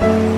嗯。